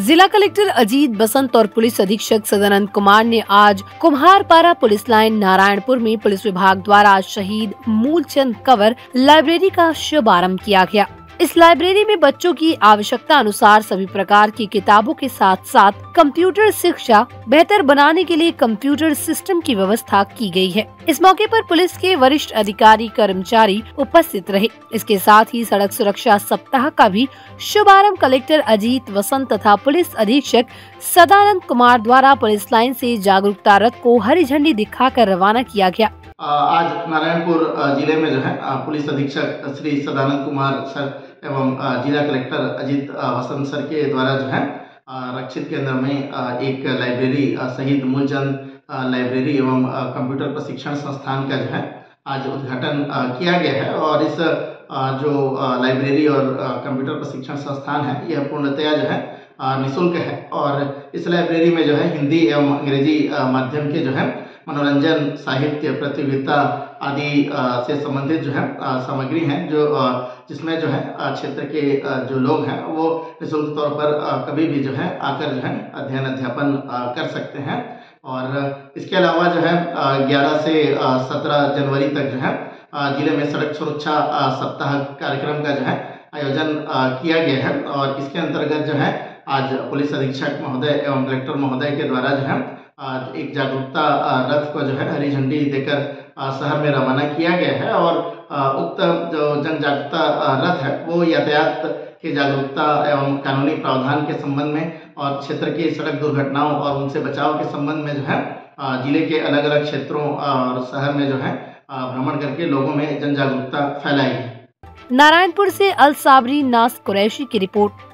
जिला कलेक्टर अजीत बसंत और पुलिस अधीक्षक सदानंद कुमार ने आज कुम्हार पारा पुलिस लाइन नारायणपुर में पुलिस विभाग द्वारा शहीद मूलचंद कवर लाइब्रेरी का शुभारंभ किया गया। इस लाइब्रेरी में बच्चों की आवश्यकता अनुसार सभी प्रकार की किताबों के साथ साथ कंप्यूटर शिक्षा बेहतर बनाने के लिए कंप्यूटर सिस्टम की व्यवस्था की गई है। इस मौके पर पुलिस के वरिष्ठ अधिकारी कर्मचारी उपस्थित रहे। इसके साथ ही सड़क सुरक्षा सप्ताह का भी शुभारंभ कलेक्टर अजीत वसंत तथा पुलिस अधीक्षक सदानंद कुमार द्वारा पुलिस लाइन से जागरूकता रथ को हरी झंडी दिखाकर रवाना किया गया। आज नारायणपुर ज़िले में जो है पुलिस अधीक्षक श्री सदानंद कुमार सर एवं जिला कलेक्टर अजीत वसंत सर के द्वारा जो है रक्षित केंद्र में एक लाइब्रेरी शहीद मूलचंद लाइब्रेरी एवं कंप्यूटर प्रशिक्षण संस्थान का जो है, आज उद्घाटन किया गया है। और इस जो लाइब्रेरी और कंप्यूटर प्रशिक्षण संस्थान है, यह पूर्णतया जो है निःशुल्क है। और इस लाइब्रेरी में जो है, हिंदी एवं अंग्रेज़ी माध्यम के जो है मनोरंजन, साहित्य, प्रतियोगिता आदि से संबंधित जो है सामग्री हैं जो जिसमें जो है क्षेत्र के जो लोग हैं, वो निःशुल्क तौर पर कभी भी जो है, आकर जो है, अध्ययन, अध्यापन कर सकते हैं। और इसके अलावा जो है 11 से 17 जनवरी तक जो है ज़िले में सड़क सुरक्षा सप्ताह कार्यक्रम का जो है, आयोजन किया गया है। और इसके अंतर्गत जो है, आज पुलिस अधीक्षक महोदय एवं कलेक्टर महोदय के द्वारा जो है एक जागरूकता रथ को जो है हरी झंडी देकर शहर में रवाना किया गया है और उक्त जो जन जागरूकता रथ है, वो यातायात की जागरूकता एवं कानूनी प्रावधान के संबंध में और क्षेत्र की सड़क दुर्घटनाओं और उनसे बचाव के संबंध में जो है ज़िले के अलग अलग क्षेत्रों और शहर में जो है भ्रमण करके लोगों में जन जागरूकता फैलाई नारायणपुर से अल साबरी नास कुरैशी की रिपोर्ट।